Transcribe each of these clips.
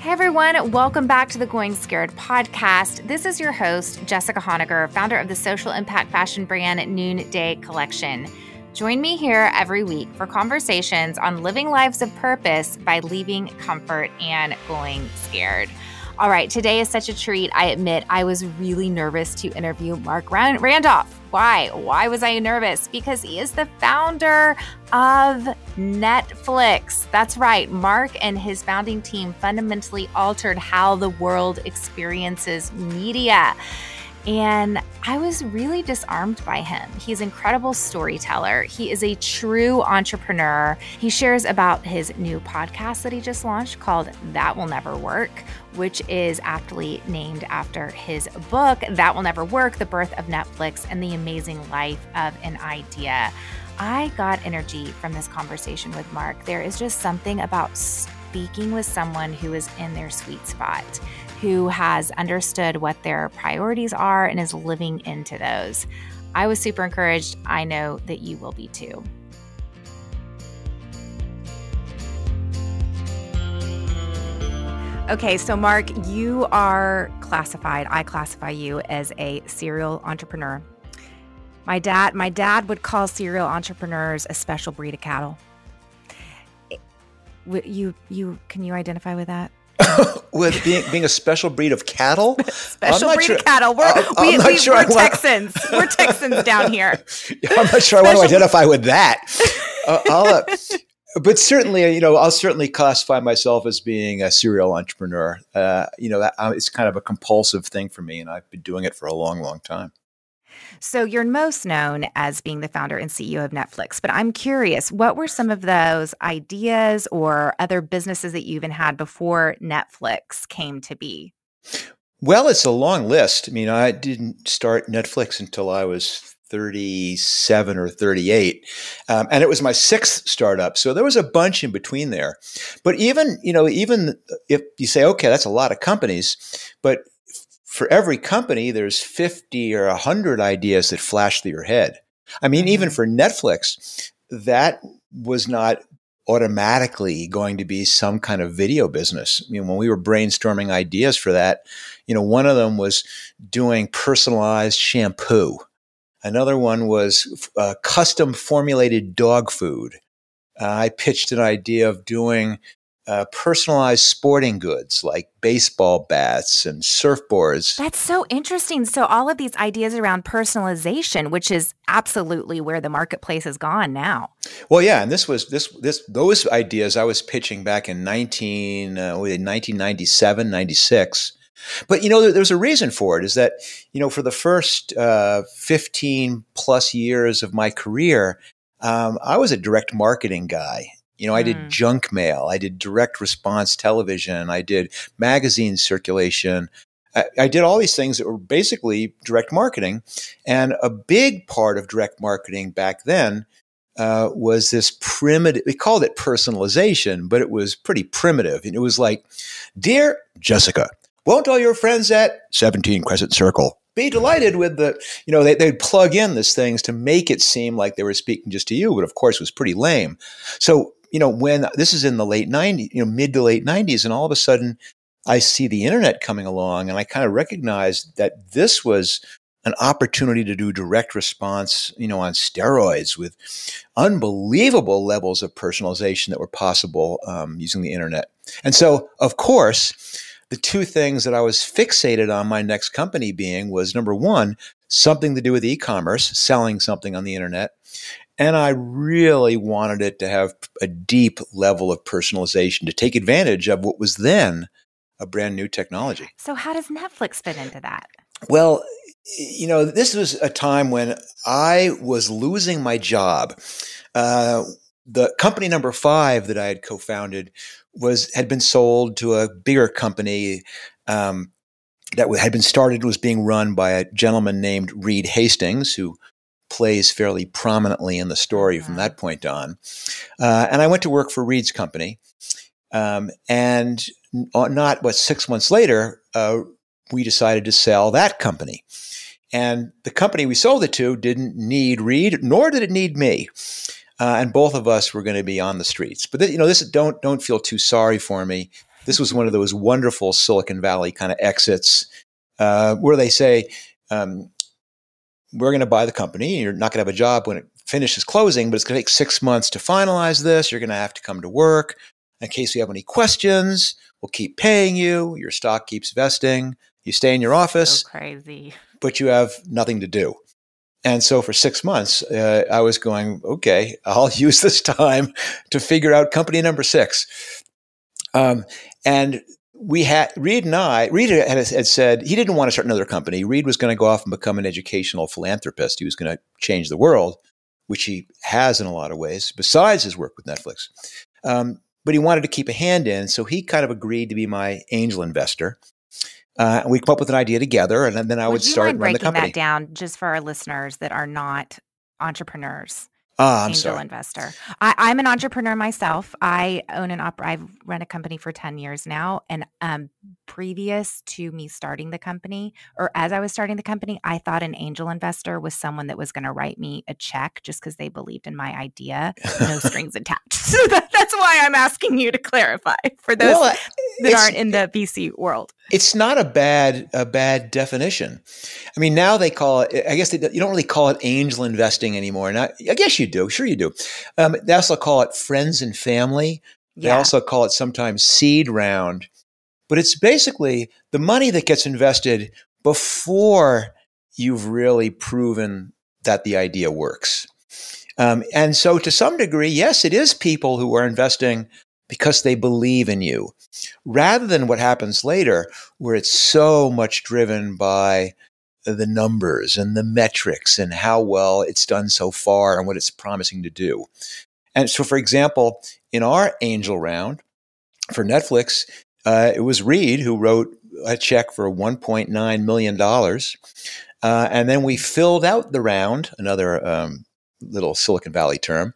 Hey everyone, welcome back to the Going Scared podcast. This is your host, Jessica Honegger, founder of the social impact fashion brand Noonday Collection. Join me here every week for conversations on living lives of purpose by leaving comfort and going scared. All right, today is such a treat. I admit I was really nervous to interview Marc Randolph. Why? Why was I nervous? Because he is the founder of Netflix. That's right. Marc and his founding team fundamentally altered how the world experiences media. And I was really disarmed by him. He's an incredible storyteller. He is a true entrepreneur. He shares about his new podcast that he just launched called That Will Never Work, which is aptly named after his book, That Will Never Work The Birth of Netflix and the Amazing Life of an Idea. I got energy from this conversation with Marc. There is just something about speaking with someone who is in their sweet spot who has understood what their priorities are and is living into those. I was super encouraged. I know that you will be too. Okay, so Marc, you are classified, I classify you as a serial entrepreneur. My dad, my dad would call serial entrepreneurs a special breed of cattle. You you can you identify with that? with being, being a special breed of cattle. special breed sure, of cattle. We're, I'm, we, I'm we, sure we're Texans. we're Texans down here. I'm not sure special I want to identify with that. Uh, uh, but certainly, you know, I'll certainly classify myself as being a serial entrepreneur. Uh, you know, that, uh, it's kind of a compulsive thing for me, and I've been doing it for a long, long time. So you're most known as being the founder and CEO of Netflix, but I'm curious, what were some of those ideas or other businesses that you even had before Netflix came to be? Well, it's a long list. I mean, I didn't start Netflix until I was 37 or 38. Um, and it was my sixth startup. So there was a bunch in between there. But even, you know, even if you say, okay, that's a lot of companies, but for every company, there's 50 or 100 ideas that flash through your head. I mean, even mm-hmm. for Netflix, that was not automatically going to be some kind of video business. I mean, when we were brainstorming ideas for that, you know, one of them was doing personalized shampoo. Another one was uh, custom formulated dog food. Uh, I pitched an idea of doing uh, personalized sporting goods like baseball bats and surfboards. That's so interesting. So, all of these ideas around personalization, which is absolutely where the marketplace has gone now. Well, yeah, and this was this this those ideas I was pitching back in 19 uh, 1997, 96. But you know, there, there's a reason for it. Is that you know, for the first uh, 15 plus years of my career, um, I was a direct marketing guy, you know, I did mm. junk mail, I did direct response television, I did magazine circulation. I, I did all these things that were basically direct marketing. And a big part of direct marketing back then uh, was this primitive, we called it personalization, but it was pretty primitive. And it was like, Dear Jessica, won't all your friends at 17 Crescent Circle be delighted with the, you know, they, they'd plug in these things to make it seem like they were speaking just to you, but of course it was pretty lame. So you know, when this is in the late 90s, you know, mid to late 90s, and all of a sudden I see the internet coming along and I kind of recognize that this was an opportunity to do direct response, you know, on steroids with unbelievable levels of personalization that were possible um, using the internet. And so, of course, the two things that I was fixated on my next company being was number one, something to do with e-commerce, selling something on the internet, and I really wanted it to have a deep level of personalization to take advantage of what was then a brand new technology. So, how does Netflix fit into that? Well, you know, this was a time when I was losing my job. Uh, the company number five that I had co-founded was had been sold to a bigger company um, that had been started was being run by a gentleman named Reed Hastings, who plays fairly prominently in the story from that point on. Uh, and I went to work for Reed's company. Um, and uh, not what six months later, uh, we decided to sell that company. And the company we sold it to didn't need Reed, nor did it need me. Uh, and both of us were going to be on the streets. But th- you know, this don't don't feel too sorry for me. this was one of those wonderful Silicon Valley kind of exits uh, where they say, um, we're going to buy the company. You're not going to have a job when it finishes closing, but it's going to take six months to finalize this. You're going to have to come to work. In case you have any questions, we'll keep paying you. Your stock keeps vesting. You stay in your office. So crazy. But you have nothing to do. And so for six months, uh, I was going, okay, I'll use this time to figure out company number six. Um, and we had Reed and I. Reed had, had, said he didn't want to start another company. Reed was going to go off and become an educational philanthropist. He was going to change the world, which he has in a lot of ways, besides his work with Netflix. Um, but he wanted to keep a hand in, so he kind of agreed to be my angel investor. Uh, and we come up with an idea together, and then I would, would start run the company. that down just for our listeners that are not entrepreneurs. I'm angel sorry. investor. I, am an entrepreneur myself. I own an opera. I've run a company for 10 years now. And um, previous to me starting the company, or as I was starting the company, I thought an angel investor was someone that was going to write me a check just because they believed in my idea, no strings attached. So that, that's why I'm asking you to clarify for those well, that aren't in the VC world. It's not a bad a bad definition. I mean, now they call it. I guess they, you don't really call it angel investing anymore. Now, I guess you do. Sure, you do. Um, they also call it friends and family. They yeah. also call it sometimes seed round. But it's basically the money that gets invested before you've really proven that the idea works. Um, and so, to some degree, yes, it is people who are investing because they believe in you, rather than what happens later, where it's so much driven by the numbers and the metrics and how well it's done so far and what it's promising to do. And so, for example, in our angel round for Netflix, uh, it was Reed who wrote a check for $1.9 million. Uh, and then we filled out the round, another um, little Silicon Valley term,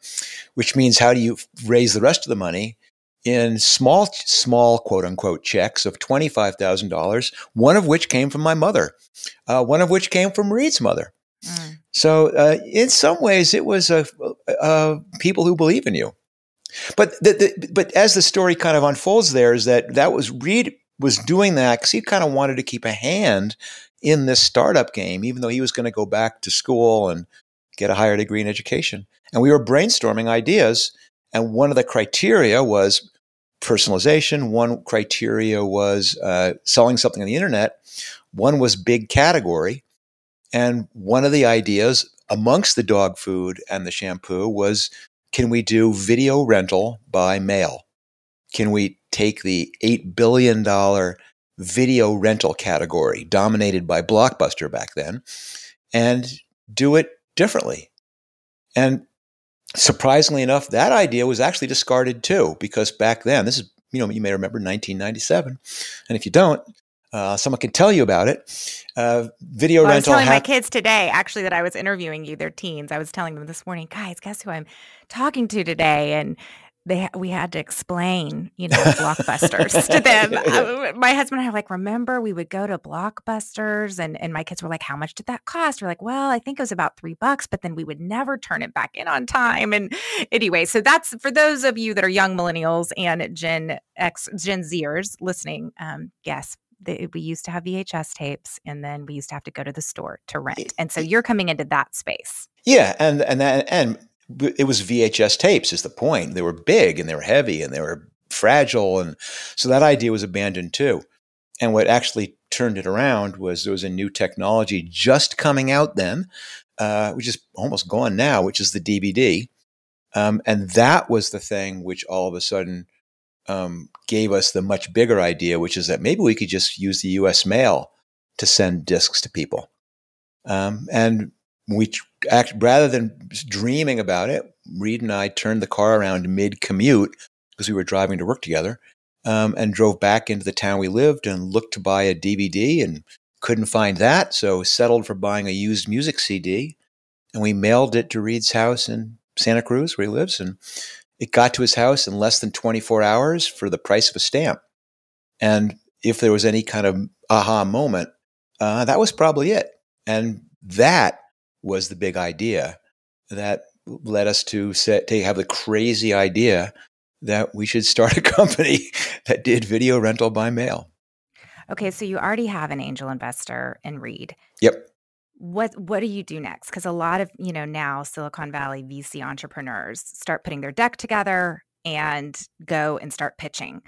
which means how do you raise the rest of the money? in small, small quote unquote checks of $25,000, one of which came from my mother, uh, one of which came from Reed's mother. Mm. So, uh, in some ways, it was uh, uh people who believe in you. But the, the, but as the story kind of unfolds, there is that that was Reed was doing that because he kind of wanted to keep a hand in this startup game, even though he was going to go back to school and get a higher degree in education. And we were brainstorming ideas, and one of the criteria was personalization. One criteria was uh, selling something on the internet. One was big category. And one of the ideas amongst the dog food and the shampoo was can we do video rental by mail? Can we take the $8 billion video rental category, dominated by Blockbuster back then, and do it differently? And surprisingly enough, that idea was actually discarded too, because back then, this is, you know, you may remember 1997. And if you don't, uh, someone can tell you about it. Uh, video well, rental. I was telling my kids today, actually, that I was interviewing you. They're teens. I was telling them this morning, guys, guess who I'm talking to today? And they we had to explain, you know, blockbusters to them. My husband and I were like, remember we would go to blockbusters and and my kids were like, how much did that cost? We're like, well, I think it was about three bucks, but then we would never turn it back in on time. And anyway, so that's for those of you that are young millennials and Gen X, Gen Zers listening. Um, yes, we used to have VHS tapes, and then we used to have to go to the store to rent. And so you're coming into that space. Yeah, and and that, and it was VHS tapes is the point. They were big and they were heavy and they were fragile. And so that idea was abandoned too. And what actually turned it around was there was a new technology just coming out then, uh, which is almost gone now, which is the DVD. Um, and that was the thing which all of a sudden um, gave us the much bigger idea, which is that maybe we could just use the US mail to send discs to people. Um, and we act rather than dreaming about it. Reed and I turned the car around mid commute because we were driving to work together, um, and drove back into the town we lived and looked to buy a DVD and couldn't find that, so settled for buying a used music CD, and we mailed it to Reed's house in Santa Cruz where he lives, and it got to his house in less than 24 hours for the price of a stamp. And if there was any kind of aha moment, uh, that was probably it. And that was the big idea that led us to set to have the crazy idea that we should start a company that did video rental by mail. Okay, so you already have an angel investor in Reed. Yep. What what do you do next? Because a lot of you know now Silicon Valley VC entrepreneurs start putting their deck together and go and start pitching.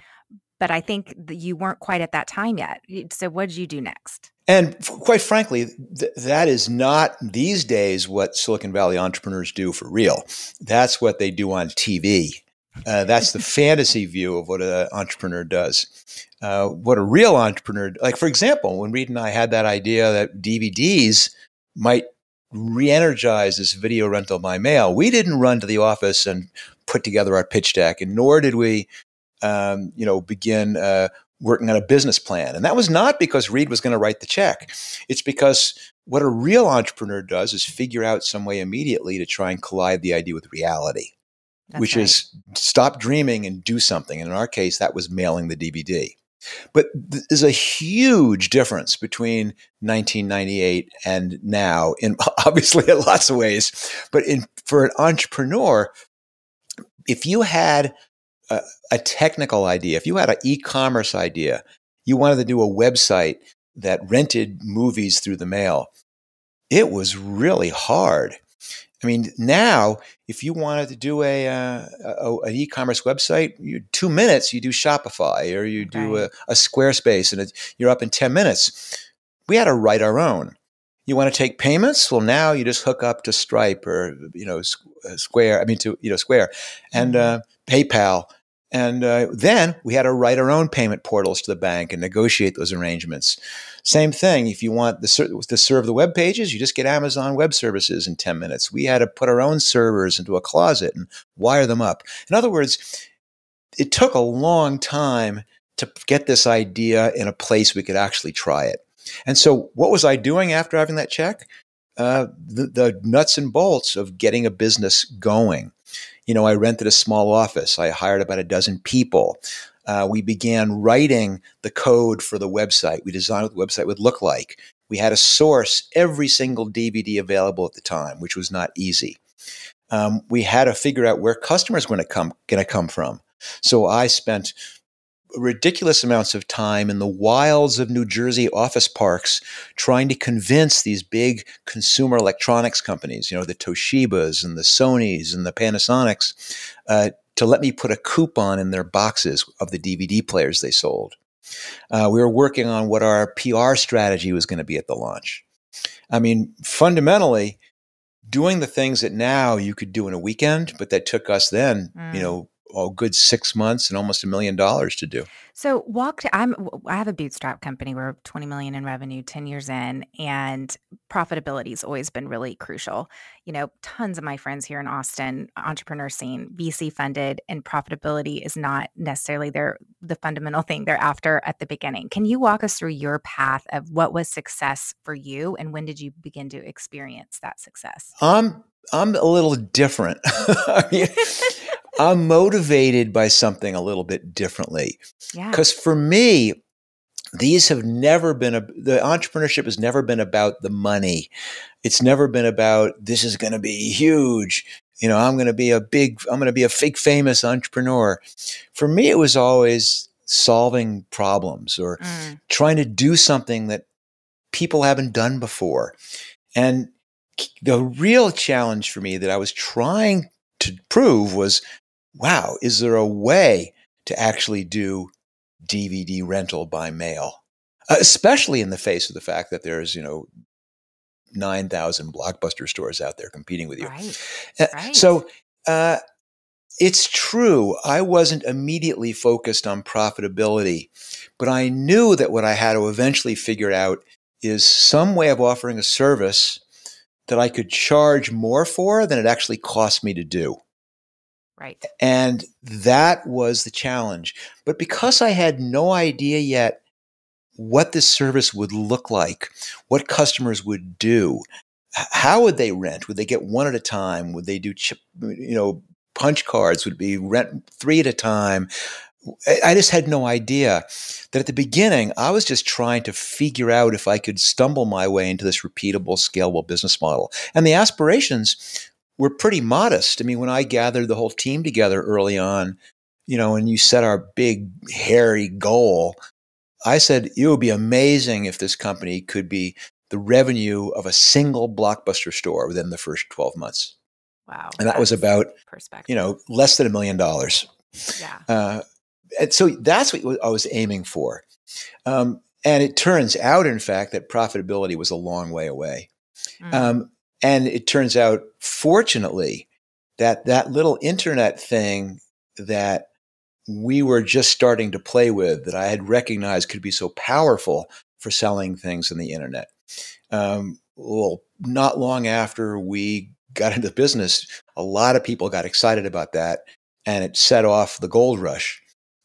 But I think you weren't quite at that time yet. So what did you do next? And quite frankly, th- that is not these days what Silicon Valley entrepreneurs do for real. That's what they do on TV. Uh, that's the fantasy view of what an entrepreneur does. Uh, what a real entrepreneur, like for example, when Reed and I had that idea that DVDs might re-energize this video rental by mail, we didn't run to the office and put together our pitch deck, and nor did we, um, you know, begin uh, working on a business plan. And that was not because Reed was going to write the check. It's because what a real entrepreneur does is figure out some way immediately to try and collide the idea with reality, That's which right. is stop dreaming and do something. And in our case, that was mailing the DVD. But there's a huge difference between 1998 and now, in obviously in lots of ways. But in for an entrepreneur, if you had a, a technical idea, if you had an e-commerce idea, you wanted to do a website that rented movies through the mail, it was really hard. I mean, now if you wanted to do a, uh, a an e-commerce website, you, two minutes you do Shopify or you do right. a, a, Squarespace, and it, you're up in ten minutes. We had to write our own. You want to take payments? Well, now you just hook up to Stripe or you know uh, Square. I mean, to you know Square and mm-hmm. uh, PayPal and uh, then we had to write our own payment portals to the bank and negotiate those arrangements. Same thing. If you want the, to serve the web pages, you just get Amazon Web Services in 10 minutes. We had to put our own servers into a closet and wire them up. In other words, it took a long time to get this idea in a place we could actually try it. And so, what was I doing after having that check? Uh, the, the nuts and bolts of getting a business going you know, I rented a small office. I hired about a dozen people. Uh, we began writing the code for the website. We designed what the website would look like. We had to source every single DVD available at the time, which was not easy. Um, we had to figure out where customers were going to come going to come from. So I spent ridiculous amounts of time in the wilds of New Jersey office parks trying to convince these big consumer electronics companies, you know, the Toshibas and the Sonys and the Panasonics, uh, to let me put a coupon in their boxes of the DVD players they sold. Uh, we were working on what our PR strategy was going to be at the launch. I mean, fundamentally, doing the things that now you could do in a weekend, but that took us then, mm. you know, a good six months and almost a million dollars to do. So walk to, I'm I have a bootstrap company. We're 20 million in revenue, 10 years in, and profitability has always been really crucial. You know, tons of my friends here in Austin, entrepreneur scene, VC funded, and profitability is not necessarily their the fundamental thing they're after at the beginning. Can you walk us through your path of what was success for you and when did you begin to experience that success? I'm I'm a little different. I mean, I'm motivated by something a little bit differently. Because for me, these have never been a, the entrepreneurship has never been about the money. It's never been about this is going to be huge. You know, I'm going to be a big, I'm going to be a fake famous entrepreneur. For me, it was always solving problems or mm. trying to do something that people haven't done before. And the real challenge for me that I was trying to prove was wow, is there a way to actually do DVD rental by mail? Uh, especially in the face of the fact that there's, you know, 9,000 blockbuster stores out there competing with you. Right. Uh, right. So, uh, it's true. I wasn't immediately focused on profitability, but I knew that what I had to eventually figure out is some way of offering a service that I could charge more for than it actually cost me to do. Right. And that was the challenge. But because I had no idea yet what this service would look like, what customers would do, how would they rent? Would they get one at a time? Would they do, chip, you know, punch cards? Would be rent three at a time? I just had no idea that at the beginning, I was just trying to figure out if I could stumble my way into this repeatable, scalable business model. And the aspirations were pretty modest. I mean, when I gathered the whole team together early on, you know, and you set our big, hairy goal, I said, it would be amazing if this company could be the revenue of a single blockbuster store within the first 12 months. Wow. And that was about, perspective. you know, less than a million dollars. Yeah. Uh, and so that's what I was aiming for. Um, and it turns out, in fact, that profitability was a long way away. Mm. Um, and it turns out, fortunately, that that little internet thing that we were just starting to play with, that I had recognized could be so powerful for selling things on the internet. Um, well, not long after we got into business, a lot of people got excited about that, and it set off the gold rush,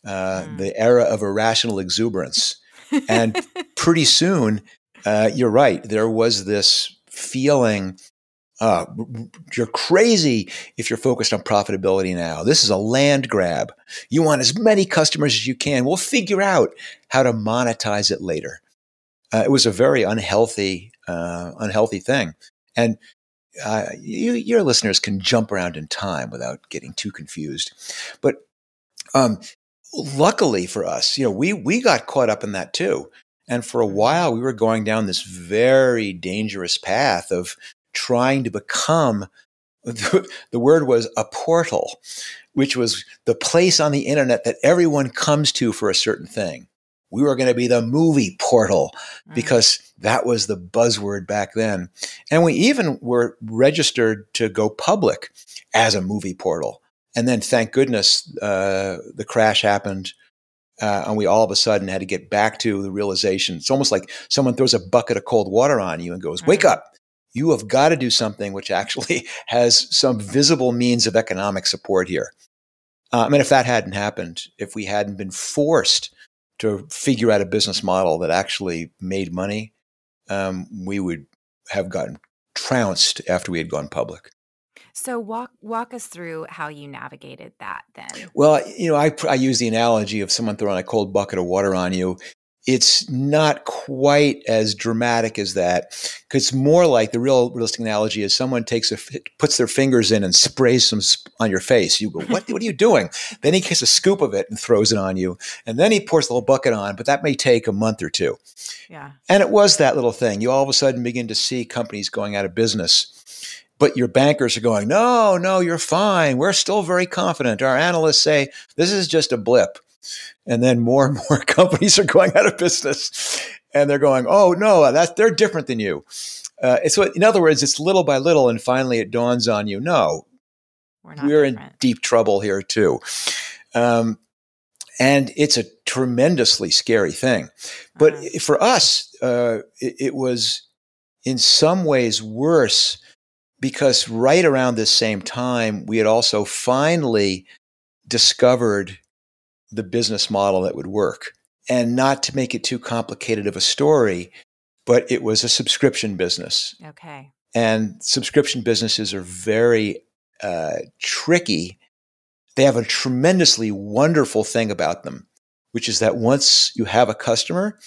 uh, Mm. the era of irrational exuberance. and pretty soon, uh, you're right. There was this feeling uh, you're crazy if you're focused on profitability now. This is a land grab. You want as many customers as you can. We'll figure out how to monetize it later. Uh, it was a very unhealthy, uh, unhealthy thing. And uh, you, your listeners can jump around in time without getting too confused. But um, luckily for us, you know, we we got caught up in that too. And for a while, we were going down this very dangerous path of trying to become the, the word was a portal, which was the place on the internet that everyone comes to for a certain thing. We were going to be the movie portal Mm. because that was the buzzword back then. And we even were registered to go public as a movie portal. And then, thank goodness, uh, the crash happened. Uh, and we all of a sudden had to get back to the realization. It's almost like someone throws a bucket of cold water on you and goes, Wake Mhm. up. You have got to do something which actually has some visible means of economic support here. Uh, I mean, if that hadn't happened, if we hadn't been forced to figure out a business model that actually made money, um, we would have gotten trounced after we had gone public. So walk walk us through how you navigated that then. Well, you know, I, I use the analogy of someone throwing a cold bucket of water on you. It's not quite as dramatic as that. It's more like the real realistic analogy is someone takes a puts their fingers in and sprays some sp- on your face. You go, what? What are you doing? Then he takes a scoop of it and throws it on you, and then he pours the little bucket on. But that may take a month or two. Yeah. And it was that little thing. You all of a sudden begin to see companies going out of business. But your bankers are going, no, no, you're fine. We're still very confident. Our analysts say this is just a blip. And then more and more companies are going out of business. And they're going, oh, no, that's, they're different than you. Uh, so, in other words, it's little by little. And finally, it dawns on you no, We're not we're in deep trouble here, too. Um, and it's a tremendously scary thing. But Uh-huh. for us, uh, it, it was in some ways worse because right around this same time, we had also finally discovered the business model that would work. And not to make it too complicated of a story, but it was a subscription business. Okay. And subscription businesses are very uh, tricky. They have a tremendously wonderful thing about them, which is that once you have a customer,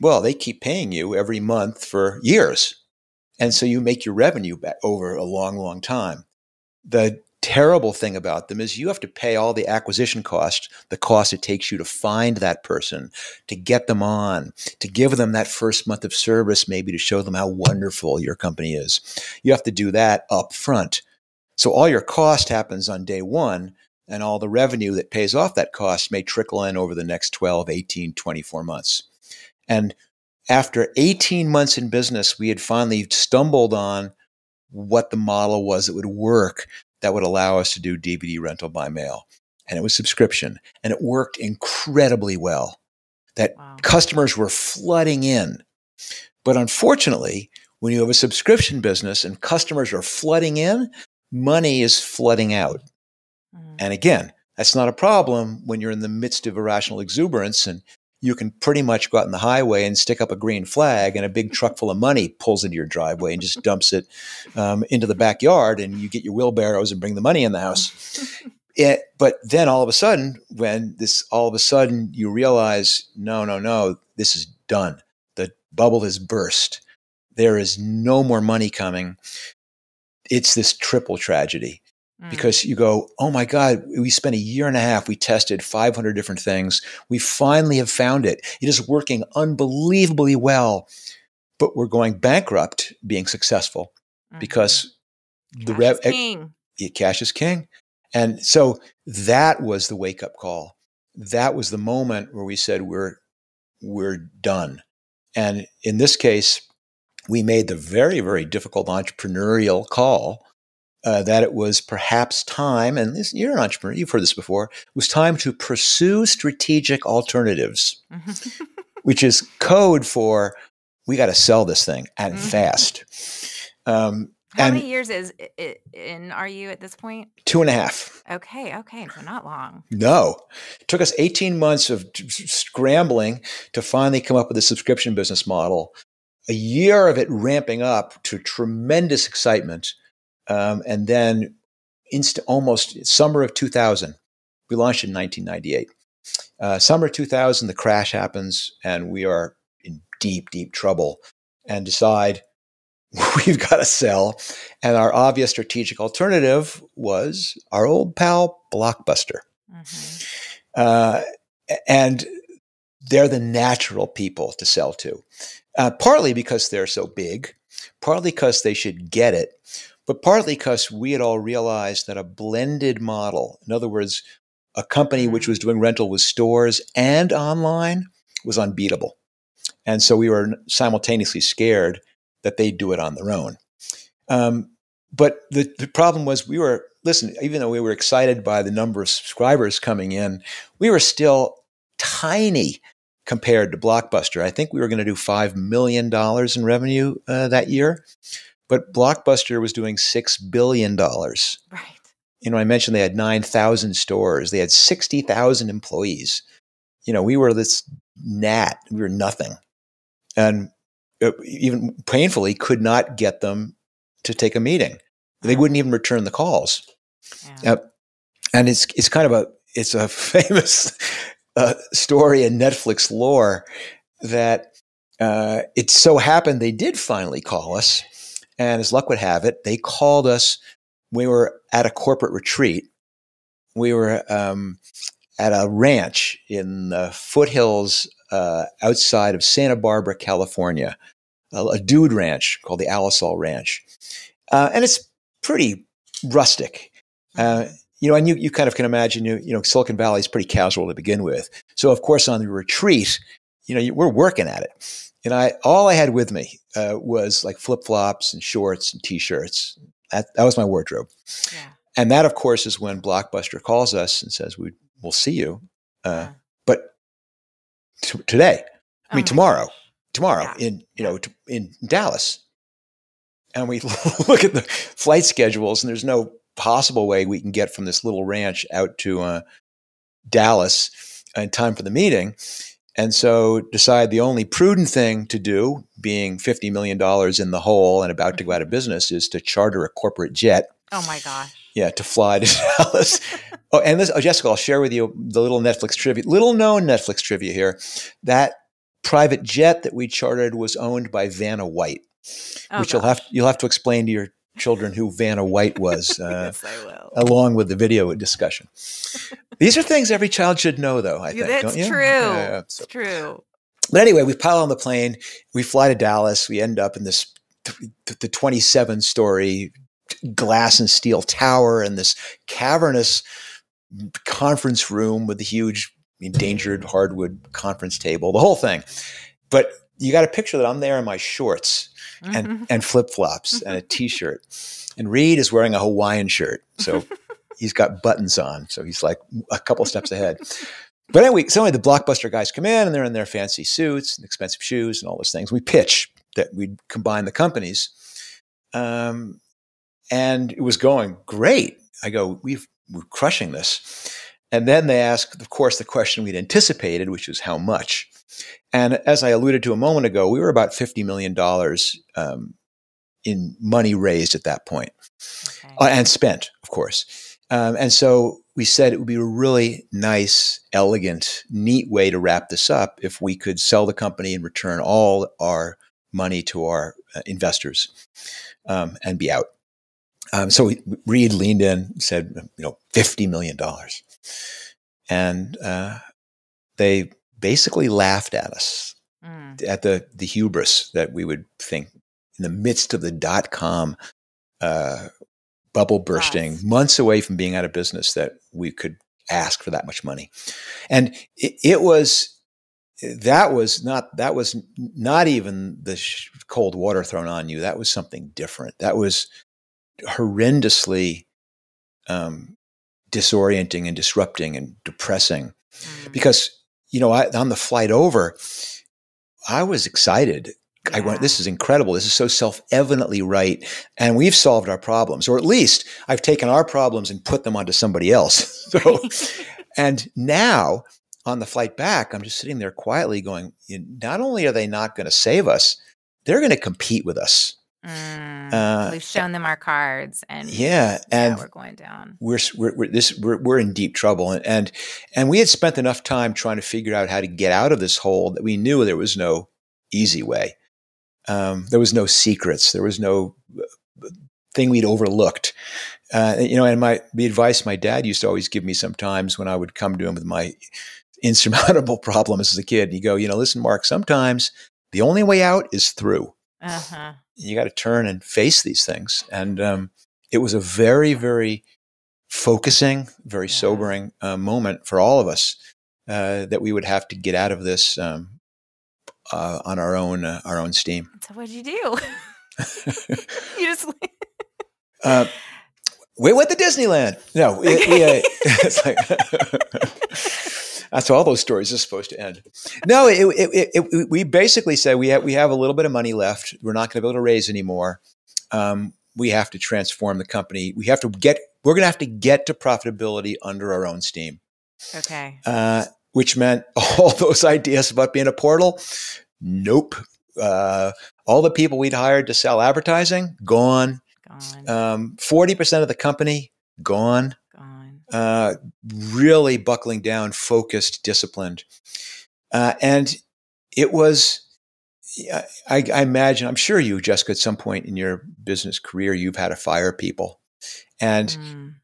well, they keep paying you every month for years. And so you make your revenue back over a long, long time. The terrible thing about them is you have to pay all the acquisition cost, the cost it takes you to find that person, to get them on, to give them that first month of service, maybe to show them how wonderful your company is. You have to do that up front. So all your cost happens on day one, and all the revenue that pays off that cost may trickle in over the next 12, 18, 24 months. And after 18 months in business, we had finally stumbled on what the model was that would work that would allow us to do DVD rental by mail. And it was subscription. And it worked incredibly well. That Wow. customers were flooding in. But unfortunately, when you have a subscription business and customers are flooding in, money is flooding out. Mhm. And again, that's not a problem when you're in the midst of irrational exuberance and you can pretty much go out on the highway and stick up a green flag and a big truck full of money pulls into your driveway and just dumps it um, into the backyard and you get your wheelbarrows and bring the money in the house. It, but then all of a sudden, when this all of a sudden you realize, no, no, no, this is done. The bubble has burst. There is no more money coming. It's this triple tragedy. Mm. because you go, oh my God, we spent a year and a half. We tested 500 different things. We finally have found it. It is working unbelievably well, but we're going bankrupt being successful mm-hmm. because cash the rev king. cash is king. And so that was the wake up call. That was the moment where we said we're we're done. And in this case, we made the very very difficult entrepreneurial call uh, that it was perhaps time, and this, you're an entrepreneur, you've heard this before, it was time to pursue strategic alternatives, which is code for we got to sell this thing and mm-hmm. fast. Um, How and many years is it in are you at this point? Two and a half. Okay, okay, so not long. No, it took us 18 months of scrambling to finally come up with a subscription business model. A year of it ramping up to tremendous excitement um, and then inst- almost summer of 2000, we launched in 1998. Uh, summer 2000, the crash happens, and we are in deep, deep trouble and decide we've got to sell. And our obvious strategic alternative was our old pal, Blockbuster. Mm-hmm. Uh, and they're the natural people to sell to, uh, partly because they're so big, partly because they should get it, but partly because we had all realized that a blended model, in other words, a company which was doing rental with stores and online, was unbeatable. And so we were simultaneously scared that they'd do it on their own. Um, but the, the problem was we were, listen, even though we were excited by the number of subscribers coming in, we were still tiny compared to Blockbuster. I think we were going to do $5 million in revenue uh, that year. But Blockbuster was doing $6 billion. Right. You know, I mentioned they had 9,000 stores, they had 60,000 employees. You know, we were this gnat, we were nothing. And uh, even painfully could not get them to take a meeting. They wouldn't even return the calls. Yeah. Uh, and it's it's kind of a it's a famous uh, story in Netflix lore that uh, it so happened they did finally call us and as luck would have it, they called us. We were at a corporate retreat. We were um, at a ranch in the foothills uh, outside of Santa Barbara, California, a, a dude ranch called the Alisal Ranch. Uh, and it's pretty rustic. Uh, you know, and you, you kind of can imagine, you, you know, Silicon Valley is pretty casual to begin with. So, of course, on the retreat, you know, you, we're working at it. And I, all I had with me uh, was like flip flops and shorts and t-shirts. That, that was my wardrobe. Yeah. And that, of course, is when Blockbuster calls us and says, we, "We'll see you," uh, yeah. but t- today, I mean oh tomorrow, gosh. tomorrow yeah. in you know t- in Dallas, and we look at the flight schedules, and there's no possible way we can get from this little ranch out to uh, Dallas in time for the meeting. And so decide the only prudent thing to do, being $50 million in the hole and about to go out of business, is to charter a corporate jet. Oh my gosh. Yeah, to fly to Dallas. oh, and this, oh, Jessica, I'll share with you the little Netflix trivia, little known Netflix trivia here. That private jet that we chartered was owned by Vanna White, oh, which gosh. you'll have you'll have to explain to your children who Vanna White was, uh, yes, along with the video discussion. These are things every child should know, though. I think that's true. Yeah, so. It's true. But anyway, we pile on the plane. We fly to Dallas. We end up in this the 27 story glass and steel tower and this cavernous conference room with the huge endangered hardwood conference table, the whole thing. But you got a picture that I'm there in my shorts and, mm-hmm. and flip flops and a t shirt. And Reed is wearing a Hawaiian shirt. So he's got buttons on. So he's like a couple steps ahead. But anyway, so anyway, the blockbuster guys come in and they're in their fancy suits and expensive shoes and all those things. We pitch that we'd combine the companies. Um, and it was going great. I go, we've, we're crushing this. And then they ask, of course, the question we'd anticipated, which was how much. And as I alluded to a moment ago, we were about $50 million um, in money raised at that point okay. uh, and spent, of course. Um, and so we said it would be a really nice, elegant, neat way to wrap this up if we could sell the company and return all our money to our uh, investors um, and be out. Um, so Reed leaned in, said, you know, fifty million dollars, and uh, they basically laughed at us mm. at the the hubris that we would think in the midst of the dot com uh, bubble bursting, yes. months away from being out of business, that we could ask for that much money, and it, it was that was not that was not even the sh- cold water thrown on you. That was something different. That was horrendously um, disorienting and disrupting and depressing. Mm. because you know I, on the flight over i was excited. Yeah. i went this is incredible. This is so self-evidently right. And we've solved our problems or at least i've taken our problems and put them onto somebody else. So and now on the flight back i'm just sitting there quietly going not only are they not going to save us they're going to compete with us Mm, uh, we've shown them our cards, and yeah, and we're going down. We're we're, we're this we're, we're in deep trouble, and, and and we had spent enough time trying to figure out how to get out of this hole that we knew there was no easy way. Um, there was no secrets. There was no uh, thing we'd overlooked. Uh, you know, and my the advice my dad used to always give me sometimes when I would come to him with my insurmountable problems as a kid. And he'd go, you know, listen, Marc, sometimes the only way out is through. Uh-huh you got to turn and face these things. And um, it was a very, very focusing, very yeah. sobering uh, moment for all of us uh, that we would have to get out of this um, uh, on our own, uh, our own steam. So what did you do? you just. Uh, we went to Disneyland. No, we, we, uh, it's like that's how all those stories are supposed to end. No, it, it, it, we basically said we have, we have a little bit of money left. We're not going to be able to raise anymore. Um, we have to transform the company. We have to get. We're going to have to get to profitability under our own steam. Okay. Uh, which meant all those ideas about being a portal. Nope. Uh, all the people we'd hired to sell advertising gone. Gone. Um, forty percent of the company gone uh, really buckling down, focused, disciplined. Uh, and it was, I, I, imagine, I'm sure you, Jessica, at some point in your business career, you've had to fire people. And mm.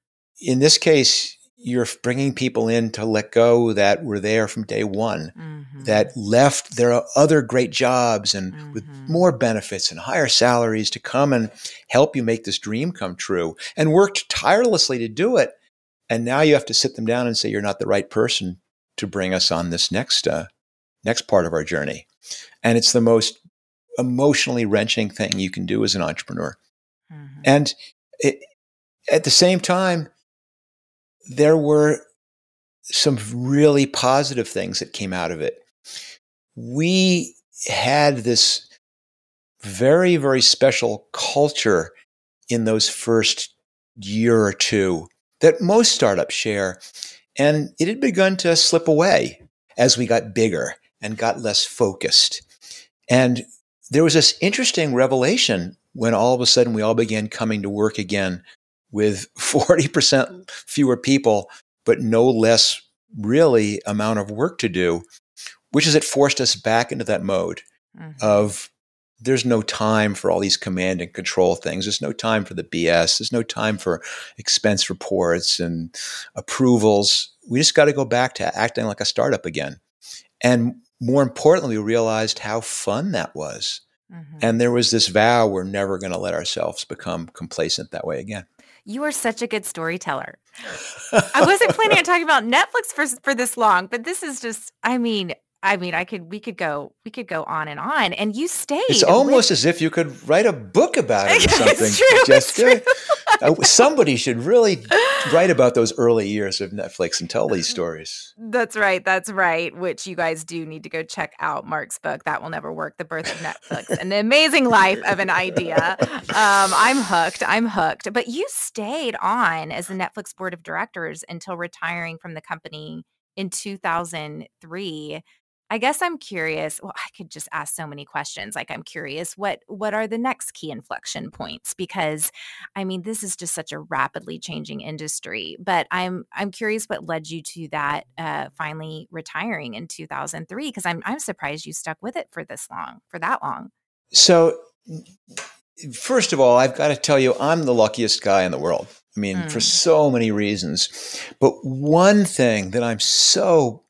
in this case, you're bringing people in to let go that were there from day one, mm-hmm. that left their other great jobs and mm-hmm. with more benefits and higher salaries to come and help you make this dream come true and worked tirelessly to do it. And now you have to sit them down and say, you're not the right person to bring us on this next, uh, next part of our journey. And it's the most emotionally wrenching thing you can do as an entrepreneur. Mm-hmm. And it, at the same time, there were some really positive things that came out of it. We had this very, very special culture in those first year or two that most startups share. And it had begun to slip away as we got bigger and got less focused. And there was this interesting revelation when all of a sudden we all began coming to work again with 40% fewer people, but no less really amount of work to do, which is it forced us back into that mode mm-hmm. of there's no time for all these command and control things. There's no time for the BS. There's no time for expense reports and approvals. We just got to go back to acting like a startup again. And more importantly, we realized how fun that was. Mm-hmm. And there was this vow we're never going to let ourselves become complacent that way again. You are such a good storyteller. I wasn't planning on talking about Netflix for for this long, but this is just I mean, I mean, I could, we could go, we could go on and on. And you stayed. It's almost with- as if you could write a book about it or something, it's true, Jessica. uh, somebody should really write about those early years of Netflix and tell these stories. That's right. That's right. Which you guys do need to go check out Marc's book. That will never work. The birth of Netflix and the amazing life of an idea. Um, I'm hooked. I'm hooked. But you stayed on as the Netflix board of directors until retiring from the company in 2003 I guess I'm curious. Well, I could just ask so many questions. Like I'm curious what what are the next key inflection points because I mean this is just such a rapidly changing industry. But I'm I'm curious what led you to that uh, finally retiring in 2003 because I'm I'm surprised you stuck with it for this long for that long. So first of all, I've got to tell you, I'm the luckiest guy in the world. I mean, mm. for so many reasons. But one thing that I'm so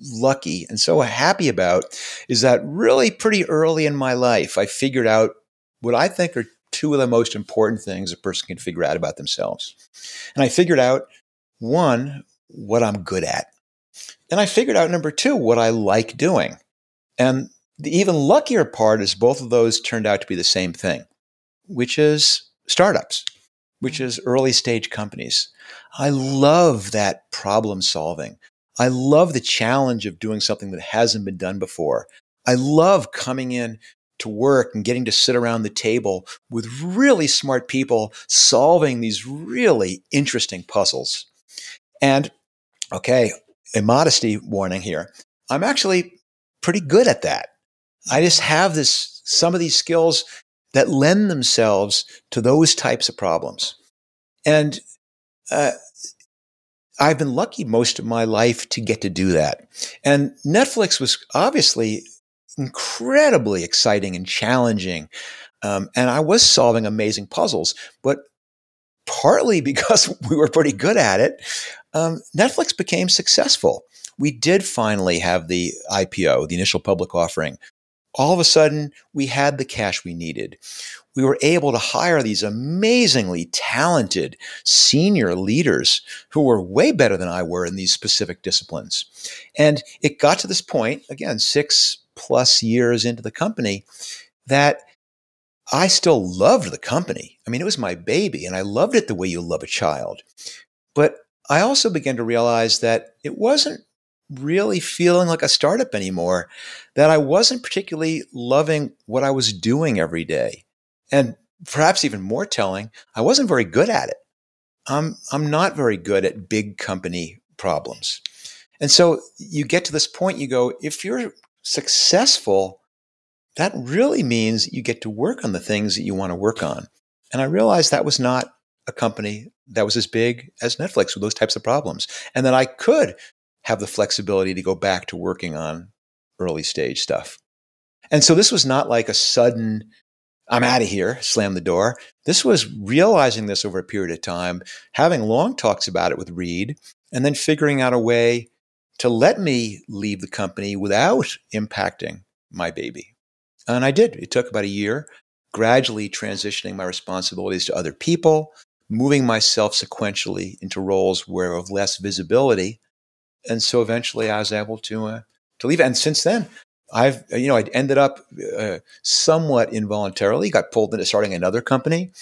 lucky and so happy about is that really pretty early in my life, I figured out what I think are two of the most important things a person can figure out about themselves. And I figured out one, what I'm good at. And I figured out number two, what I like doing. And the even luckier part is both of those turned out to be the same thing, which is startups, which mm. is early stage companies. I love that problem solving. I love the challenge of doing something that hasn't been done before. I love coming in to work and getting to sit around the table with really smart people solving these really interesting puzzles. And okay, a modesty warning here. I'm actually pretty good at that. I just have this some of these skills that lend themselves to those types of problems. And uh, I've been lucky most of my life to get to do that. And Netflix was obviously incredibly exciting and challenging. Um, and I was solving amazing puzzles, but partly because we were pretty good at it, um, Netflix became successful. We did finally have the IPO, the initial public offering. All of a sudden, we had the cash we needed. We were able to hire these amazingly talented senior leaders who were way better than I were in these specific disciplines. And it got to this point, again, six plus years into the company, that I still loved the company. I mean, it was my baby, and I loved it the way you love a child. But I also began to realize that it wasn't really feeling like a startup anymore, that I wasn't particularly loving what I was doing every day. And perhaps even more telling, I wasn't very good at it. I'm, I'm not very good at big company problems. And so you get to this point, you go, if you're successful, that really means you get to work on the things that you want to work on. And I realized that was not a company that was as big as Netflix with those types of problems. And that I could have the flexibility to go back to working on early stage stuff. And so this was not like a sudden, I'm out of here, slam the door. This was realizing this over a period of time, having long talks about it with Reed, and then figuring out a way to let me leave the company without impacting my baby. And I did. It took about a year, gradually transitioning my responsibilities to other people, moving myself sequentially into roles where of less visibility. And so eventually I was able to, uh, to leave. And since then, I've, you know, I ended up uh, somewhat involuntarily, got pulled into starting another company.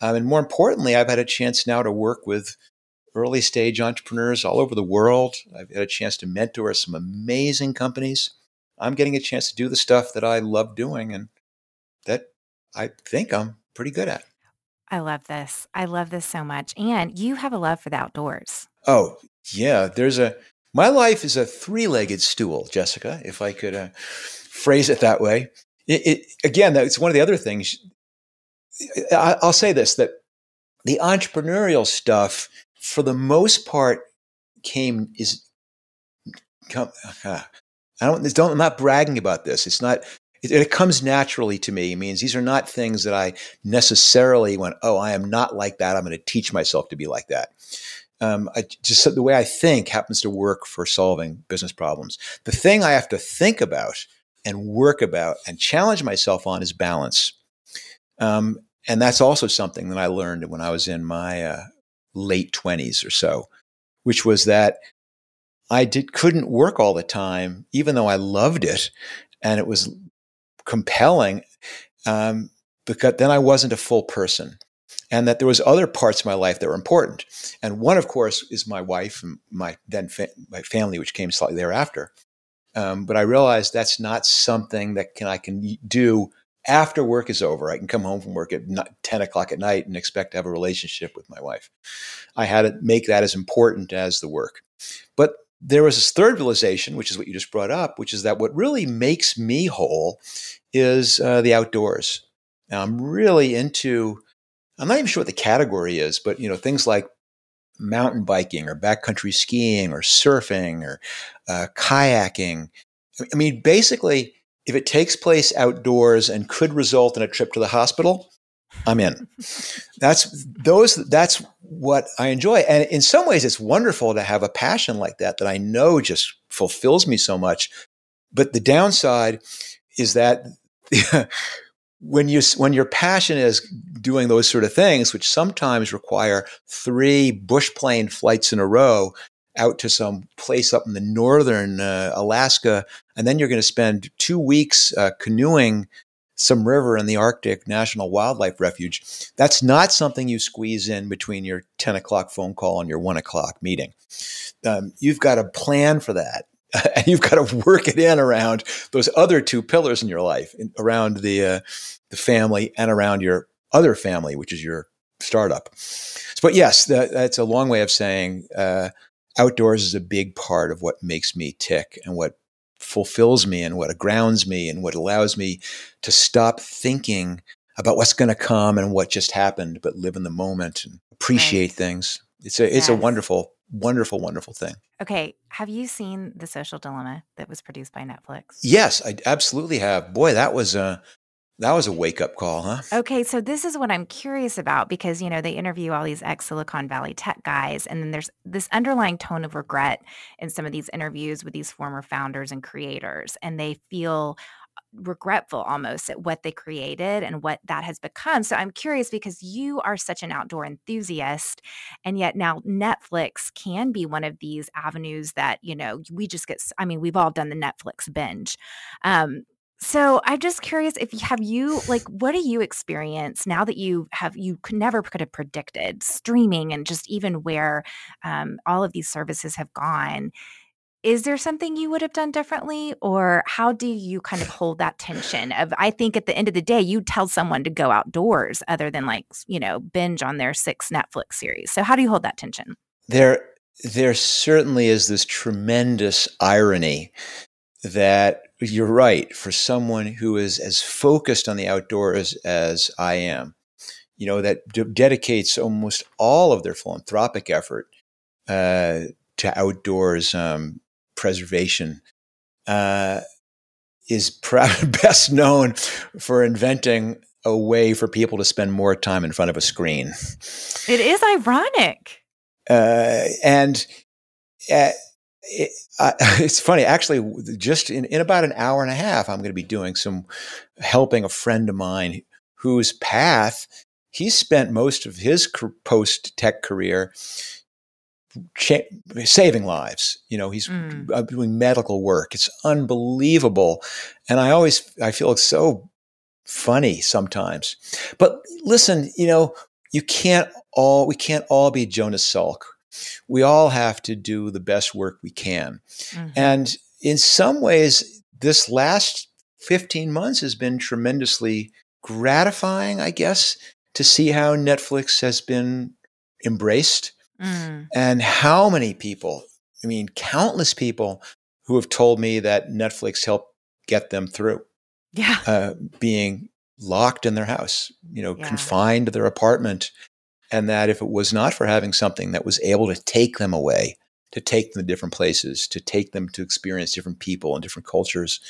Um, and more importantly, I've had a chance now to work with early stage entrepreneurs all over the world. I've had a chance to mentor some amazing companies. I'm getting a chance to do the stuff that I love doing and that I think I'm pretty good at. I love this. I love this so much. And you have a love for the outdoors. Oh, yeah. There's a, my life is a three legged stool, Jessica, if I could uh, phrase it that way. It, it, again, that's one of the other things. I, I'll say this that the entrepreneurial stuff for the most part, came is come. Uh, I don't, don't. I'm not bragging about this. It's not. It, it, comes naturally to me. It means these are not things that I necessarily went. Oh, I am not like that. I'm going to teach myself to be like that. Um, I, just the way I think happens to work for solving business problems. The thing I have to think about and work about and challenge myself on is balance. Um, and that's also something that I learned when I was in my uh, late 20s or so, which was that I did, couldn't work all the time, even though I loved it and it was compelling, um, because then I wasn't a full person. And that there was other parts of my life that were important. And one, of course, is my wife and my then fa- my family, which came slightly thereafter. Um, but I realized that's not something that can I can do after work is over, I can come home from work at 10 o'clock at night and expect to have a relationship with my wife. I had to make that as important as the work. But there was this third realization, which is what you just brought up, which is that what really makes me whole is uh, the outdoors. Now, I'm really into, I'm not even sure what the category is, but you know, things like mountain biking or backcountry skiing or surfing or uh, kayaking. I mean, basically, if it takes place outdoors and could result in a trip to the hospital, I'm in. that's those. That's what I enjoy, and in some ways, it's wonderful to have a passion like that that I know just fulfills me so much. But the downside is that when you when your passion is doing those sort of things, which sometimes require three bush plane flights in a row out to some place up in the northern uh, Alaska, and then you're going to spend two weeks uh, canoeing some river in the Arctic National Wildlife Refuge. That's not something you squeeze in between your 10 o'clock phone call and your one o'clock meeting. Um, you've got to plan for that. and you've got to work it in around those other two pillars in your life, in, around the uh, the family and around your other family, which is your startup. But yes, that, that's a long way of saying uh, outdoors is a big part of what makes me tick and what fulfills me and what grounds me and what allows me to stop thinking about what's going to come and what just happened, but live in the moment and appreciate things. It's a it's yes. a wonderful, wonderful, wonderful thing. Okay, have you seen The Social Dilemma that was produced by Netflix? Yes, I absolutely have. Boy, that was a that was a wake up call, huh? Okay, so this is what I'm curious about because, you know, they interview all these ex Silicon Valley tech guys, and then there's this underlying tone of regret in some of these interviews with these former founders and creators. And they feel regretful almost at what they created and what that has become. So I'm curious because you are such an outdoor enthusiast and yet now Netflix can be one of these avenues that, you know, we just get I mean, we've all done the Netflix binge. Um, so I'm just curious if you have you like what do you experience now that you have you could never could have predicted streaming and just even where um, all of these services have gone. Is there something you would have done differently, or how do you kind of hold that tension? Of I think at the end of the day, you tell someone to go outdoors, other than like you know binge on their six Netflix series. So how do you hold that tension? There, there certainly is this tremendous irony that you're right for someone who is as focused on the outdoors as I am, you know, that d- dedicates almost all of their philanthropic effort uh, to outdoors um, preservation, uh, is proud, best known for inventing a way for people to spend more time in front of a screen. It is ironic. Uh, and uh, it, uh, it's funny, actually, just in, in about an hour and a half, I'm going to be doing some helping a friend of mine whose path he spent most of his post tech career cha- saving lives. You know, he's mm. doing medical work. It's unbelievable. And I always, I feel it's so funny sometimes. But listen, you know, you can't all, we can't all be Jonas Salk we all have to do the best work we can. Mm-hmm. And in some ways, this last 15 months has been tremendously gratifying, I guess, to see how Netflix has been embraced mm. and how many people, I mean, countless people who have told me that Netflix helped get them through. Yeah. Uh, being locked in their house, you know, yeah. confined to their apartment and that if it was not for having something that was able to take them away, to take them to different places, to take them to experience different people and different cultures,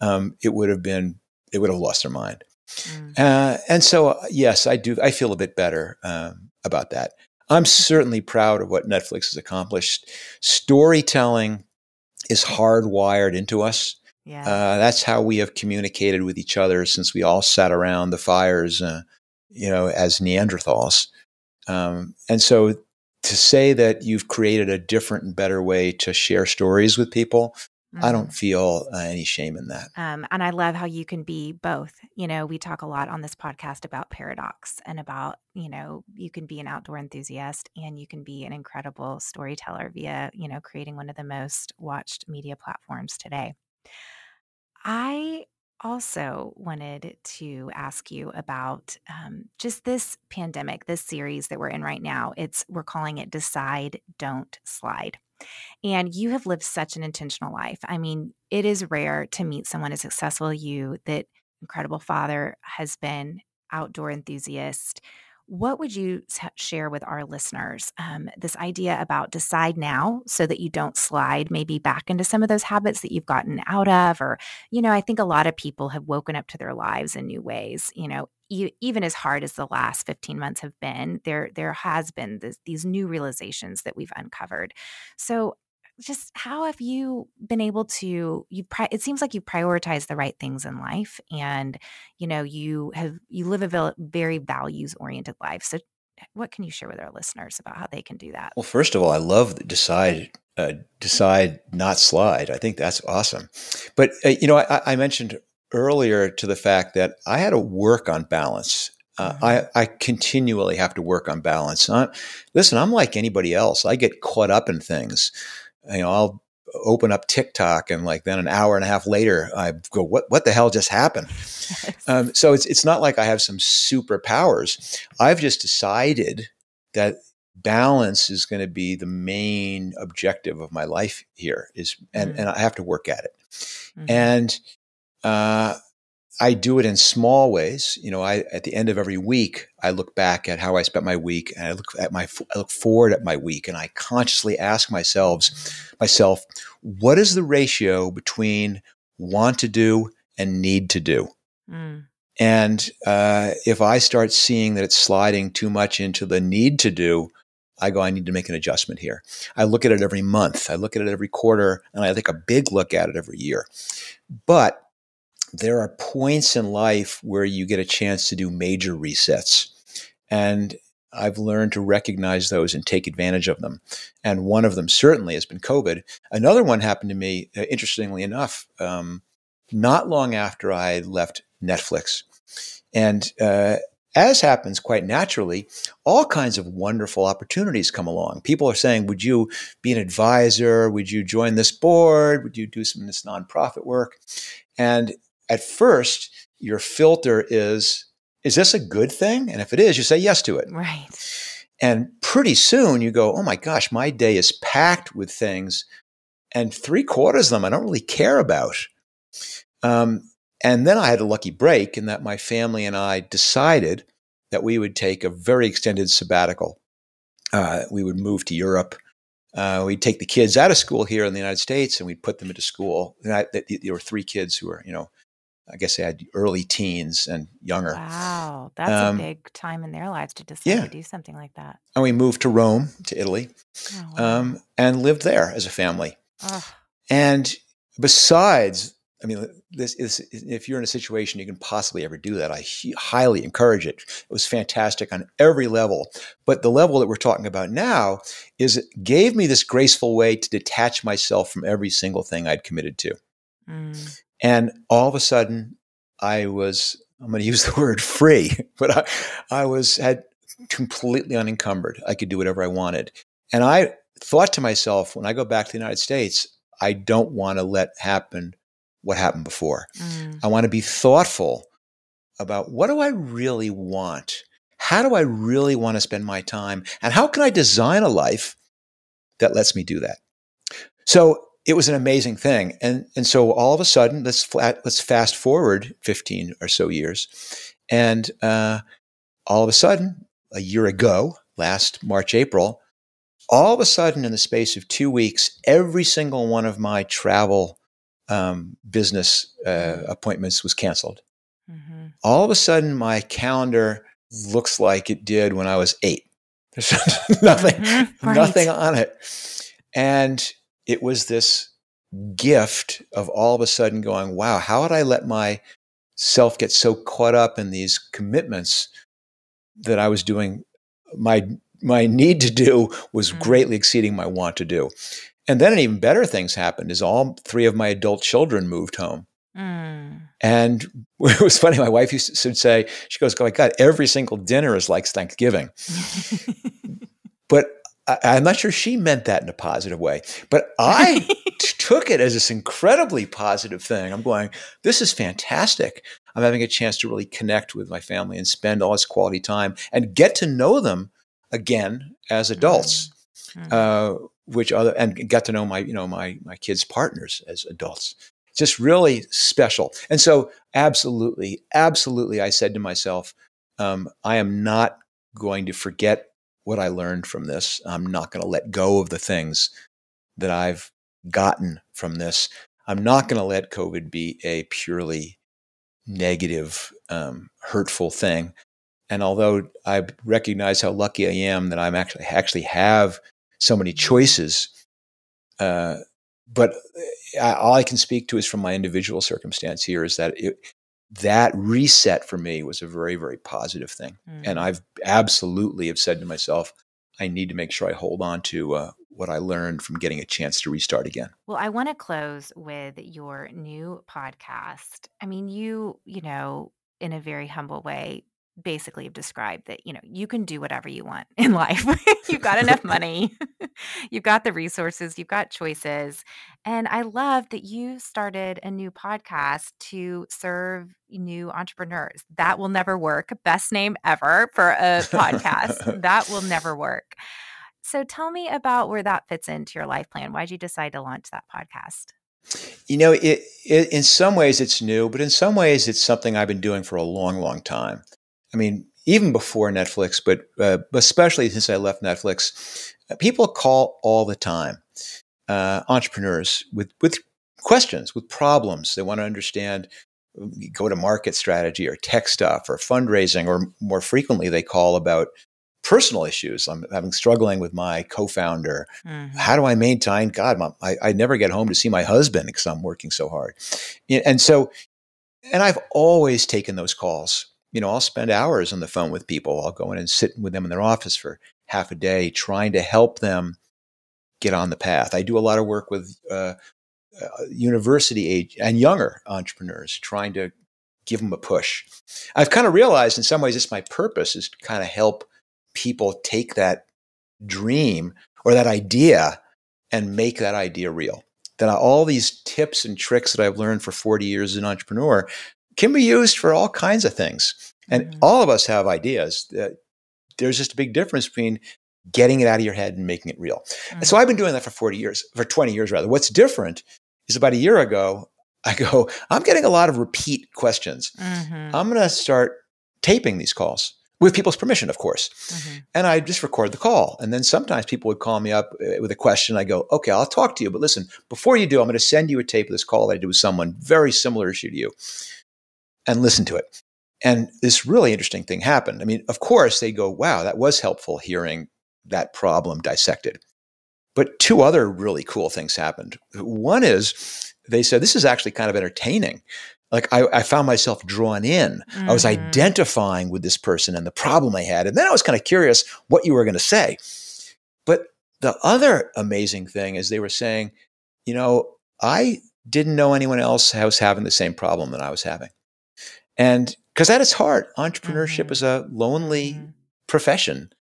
um, it would have been they would have lost their mind. Mm. Uh, and so, uh, yes, I do. I feel a bit better um, about that. I'm certainly proud of what Netflix has accomplished. Storytelling is hardwired into us. Yeah. Uh, that's how we have communicated with each other since we all sat around the fires, uh, you know, as Neanderthals. Um, and so to say that you've created a different and better way to share stories with people, mm-hmm. I don't mm-hmm. feel uh, any shame in that. Um, and I love how you can be both. You know, we talk a lot on this podcast about paradox and about, you know, you can be an outdoor enthusiast and you can be an incredible storyteller via, you know, creating one of the most watched media platforms today. I also wanted to ask you about um, just this pandemic, this series that we're in right now. It's we're calling it "Decide, Don't Slide." And you have lived such an intentional life. I mean, it is rare to meet someone as successful as you that incredible father, husband, outdoor enthusiast. what would you share with our listeners? Um, this idea about decide now so that you don't slide maybe back into some of those habits that you've gotten out of, or, you know, I think a lot of people have woken up to their lives in new ways. You know, even as hard as the last 15 months have been, there there has been this, these new realizations that we've uncovered. So just how have you been able to you pri- it seems like you prioritize the right things in life and you know you have you live a very values oriented life. So what can you share with our listeners about how they can do that? Well first of all i love decide uh, decide not slide. I think that's awesome. But uh, you know I, I, mentioned earlier to the fact that i had to work on balance uh. I, I continually have to work on balance. I, listen, I'm like anybody else. I get caught up in things you know, I'll open up TikTok and like then an hour and a half later I go, what what the hell just happened? um, so it's it's not like I have some superpowers. I've just decided that balance is going to be the main objective of my life here is and, mm-hmm. and I have to work at it. Mm-hmm. And uh, I do it in small ways. You know, I at the end of every week, I look back at how I spent my week, and I look at my I look forward at my week, and I consciously ask myself, myself, what is the ratio between want to do and need to do? Mm. And uh, if I start seeing that it's sliding too much into the need to do, I go, I need to make an adjustment here. I look at it every month, I look at it every quarter, and I take a big look at it every year. But there are points in life where you get a chance to do major resets. And I've learned to recognize those and take advantage of them. And one of them certainly has been COVID. Another one happened to me, uh, interestingly enough, um, not long after I left Netflix. And uh, as happens quite naturally, all kinds of wonderful opportunities come along. People are saying, Would you be an advisor? Would you join this board? Would you do some of this nonprofit work? And at first, your filter is is this a good thing? And if it is, you say yes to it. Right. And pretty soon you go, oh my gosh, my day is packed with things, and three quarters of them I don't really care about. Um, and then I had a lucky break in that my family and I decided that we would take a very extended sabbatical. Uh, we would move to Europe. Uh, we'd take the kids out of school here in the United States and we'd put them into school. And I, there were three kids who were, you know, I guess they had early teens and younger. Wow, that's um, a big time in their lives to decide yeah. to do something like that. And we moved to Rome, to Italy, oh, wow. um, and lived there as a family. And besides, I mean, this is if you're in a situation you can possibly ever do that, I highly encourage it. It was fantastic on every level. But the level that we're talking about now is it gave me this graceful way to detach myself from every single thing I'd committed to. Mm. And all of a sudden, I was, I'm going to use the word free, but I, I was, had completely unencumbered. I could do whatever I wanted. And I thought to myself, when I go back to the United States, I don't want to let happen what happened before. Mm. I want to be thoughtful about what do I really want? How do I really want to spend my time? And how can I design a life that lets me do that? So it was an amazing thing. And, and so all of a sudden, let's, flat, let's fast forward 15 or so years. And uh, all of a sudden, a year ago, last March, April, all of a sudden, in the space of two weeks, every single one of my travel um, business uh, appointments was canceled. Mm-hmm. All of a sudden, my calendar looks like it did when I was eight. There's nothing, mm-hmm. right. nothing on it. And it was this gift of all of a sudden going, wow, how would I let myself get so caught up in these commitments that I was doing my my need to do was mm. greatly exceeding my want to do. And then even better things happened is all three of my adult children moved home. Mm. And it was funny. My wife used to say, she goes, "Oh my God, every single dinner is like Thanksgiving." but I, am not sure she meant that in a positive way, but I took it as this incredibly positive thing. I'm going, this is fantastic. I'm having a chance to really connect with my family and spend all this quality time and get to know them again as adults, mm-hmm. uh, which other and get to know my you know my my kids' partners as adults. Just really special. And so, absolutely, absolutely, I said to myself, um, I am not going to forget what I learned from this. I'm not going to let go of the things that I've gotten from this. I'm not going to let COVID be a purely negative, um, hurtful thing. And although I recognize how lucky I am that I'm actually actually have so many choices, uh, but uh, all I can speak to is from my individual circumstance here is that it, that reset for me was a very very positive thing, mm. and I've absolutely have said to myself, I need to make sure I hold on to uh, what I learned from getting a chance to restart again. Well, I want to close with your new podcast. I mean, you, you know, in a very humble way, basically have described that, you know, you can do whatever you want in life. you've got enough money, you've got the resources, you've got choices. And I love that you started a new podcast to serve new entrepreneurs. That will never work. Best name ever for a podcast. that will never work. So tell me about where that fits into your life plan. Why'd you decide to launch that podcast? You know, it, it, in some ways it's new, but in some ways it's something I've been doing for a long, long time. I mean, even before Netflix, but uh, especially since I left Netflix, uh, people call all the time uh, entrepreneurs with with questions, with problems. They want to understand go to market strategy or tech stuff or fundraising, or more frequently, they call about personal issues. I'm having struggling with my co-founder. Mm-hmm. How do I maintain? God, I, I never get home to see my husband because I'm working so hard. And so, and I've always taken those calls. You know, I'll spend hours on the phone with people. I'll go in and sit with them in their office for half a day, trying to help them get on the path. I do a lot of work with uh, uh, university age and younger entrepreneurs, trying to give them a push. I've kind of realized in some ways it's my purpose is to kind of help people take that dream or that idea and make that idea real. That all these tips and tricks that I've learned for 40 years as an entrepreneur can be used for all kinds of things. And mm-hmm. all of us have ideas. There's just a big difference between getting it out of your head and making it real. Mm-hmm. And so I've been doing that for 40 years, for 20 years rather. What's different is about a year ago, I go, I'm getting a lot of repeat questions. Mm-hmm. I'm going to start taping these calls with people's permission, of course. Mm-hmm. And I just record the call. And then sometimes people would call me up uh, with a question. I go, okay, I'll talk to you. But listen, before you do, I'm going to send you a tape of this call that I did with someone very similar issue to you and listen to it. And this really interesting thing happened. I mean, of course, they go, wow, that was helpful hearing that problem dissected. But two other really cool things happened. One is they said, this is actually kind of entertaining like I, I, found myself drawn in. Mm-hmm. I was mm-hmm. identifying with this person and the problem I had. And then I was kind of curious what you were going to say. But the other amazing thing is they were saying, you know, I didn't know anyone else was having the same problem that I was having. And because at its heart, Entrepreneurship mm-hmm. is a lonely mm-hmm. profession.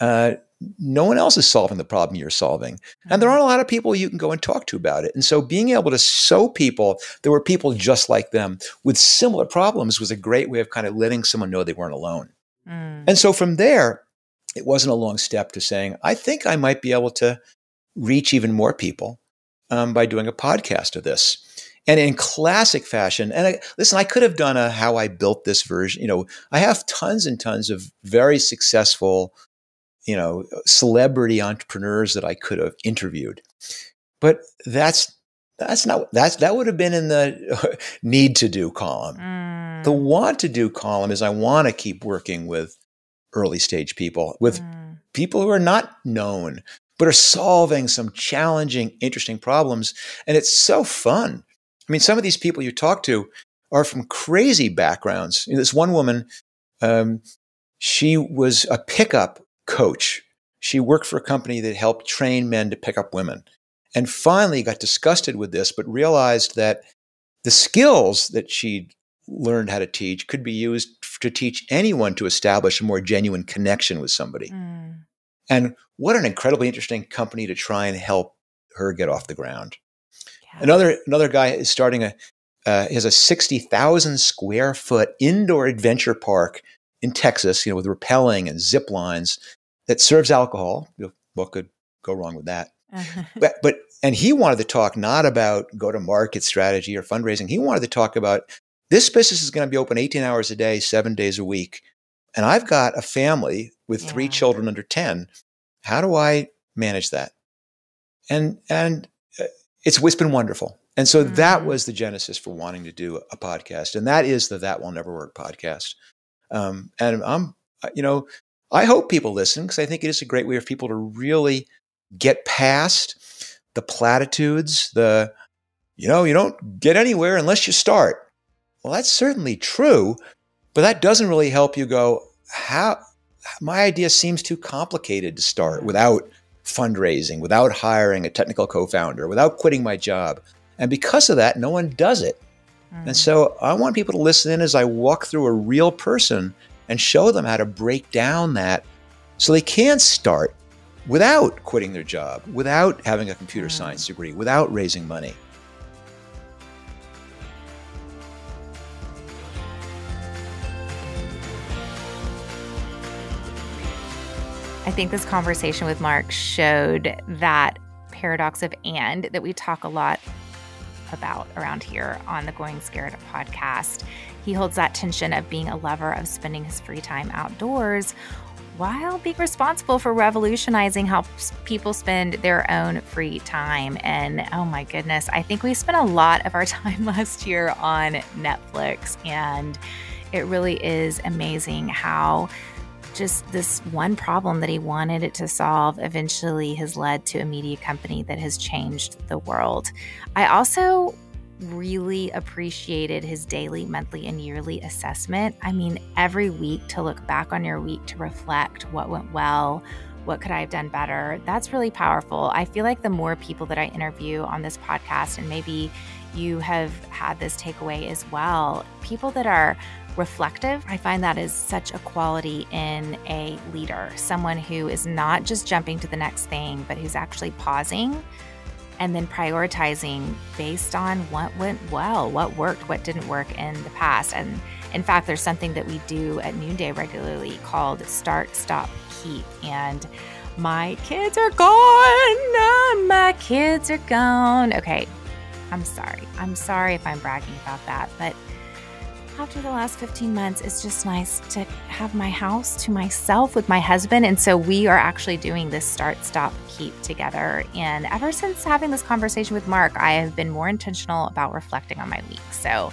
Uh, no one else is solving the problem you're solving. And there mm-hmm. aren't a lot of people you can go and talk to about it. And so being able to show people there were people just like them with similar problems was a great way of kind of letting someone know they weren't alone. Mm. And so from there, it wasn't a long step to saying, I think I might be able to reach even more people um, by doing a podcast of this. And in classic fashion, and I, listen, I could have done a how I built this version. You know, I have tons and tons of very successful you know, celebrity entrepreneurs that I could have interviewed. But that's that's not that's that would have been in the need to do column. Mm. The want to do column is I want to keep working with early stage people, with mm. people who are not known but are solving some challenging, interesting problems, and it's so fun. I mean, some of these people you talk to are from crazy backgrounds. You know, this one woman, um, she was a pickup coach. She worked for a company that helped train men to pick up women and finally got disgusted with this, but realized that the skills that she learned how to teach could be used to teach anyone to establish a more genuine connection with somebody. Mm. And what an incredibly interesting company to try and help her get off the ground. Yeah. Another another guy is starting a uh, has a sixty thousand square foot indoor adventure park in Texas, you know, with rappelling and zip lines that serves alcohol. What could go wrong with that? but, but and he wanted to talk not about go to market strategy or fundraising. He wanted to talk about this business is going to be open 18 hours a day, seven days a week. And I've got a family with yeah. three children under 10. How do I manage that? And, and it's, it's been wonderful. And so mm-hmm. that was the genesis for wanting to do a podcast. And that is the That Will Never Work podcast. Um, and I'm, uh, you know, I hope people listen because I think it is a great way for people to really get past the platitudes, the, you know, you don't get anywhere unless you start. Well, that's certainly true, but that doesn't really help you go, how, my idea seems too complicated to start without fundraising, without hiring a technical co founder, without quitting my job. And because of that, no one does it. Mm. And so I want people to listen in as I walk through a real person and show them how to break down that so they can start without quitting their job, without having a computer mm. science degree, without raising money. I think this conversation with Marc showed that paradox of and that we talk a lot about around here on the Going Scared podcast. He holds that tension of being a lover of spending his free time outdoors while being responsible for revolutionizing how people spend their own free time. And oh my goodness, I think we spent a lot of our time last year on Netflix, and it really is amazing how just this one problem that he wanted it to solve eventually has led to a media company that has changed the world. I also really appreciated his daily, monthly, and yearly assessment. I mean, every week to look back on your week to reflect what went well, what could I have done better. That's really powerful. I feel like the more people that I interview on this podcast, and maybe you have had this takeaway as well, people that are reflective. I find that is such a quality in a leader, someone who is not just jumping to the next thing, but who's actually pausing and then prioritizing based on what went well, what worked, what didn't work in the past. And in fact, there's something that we do at noonday regularly called Start, Stop, Keep. And my kids are gone. Uh, my kids are gone. Okay, I'm sorry. I'm sorry if I'm bragging about that, but after the last 15 months, it's just nice to have my house to myself with my husband. And so we are actually doing this start, stop, keep together. And ever since having this conversation with Marc, I have been more intentional about reflecting on my week. So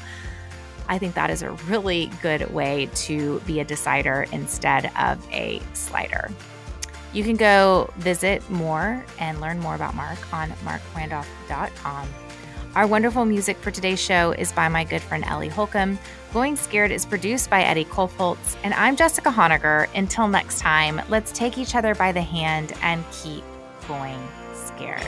I think that is a really good way to be a decider instead of a slider. You can go visit more and learn more about Marc on marcrandolph.com. Our wonderful music for today's show is by my good friend Ellie Holcomb. Going Scared is produced by Eddie Kolfoltz, and I'm Jessica Honegger. Until next time, let's take each other by the hand and keep going scared.